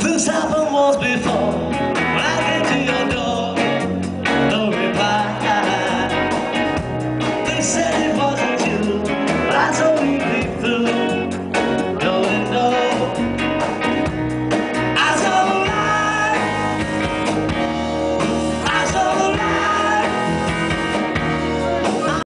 This happened once before. When I came to your door No reply They said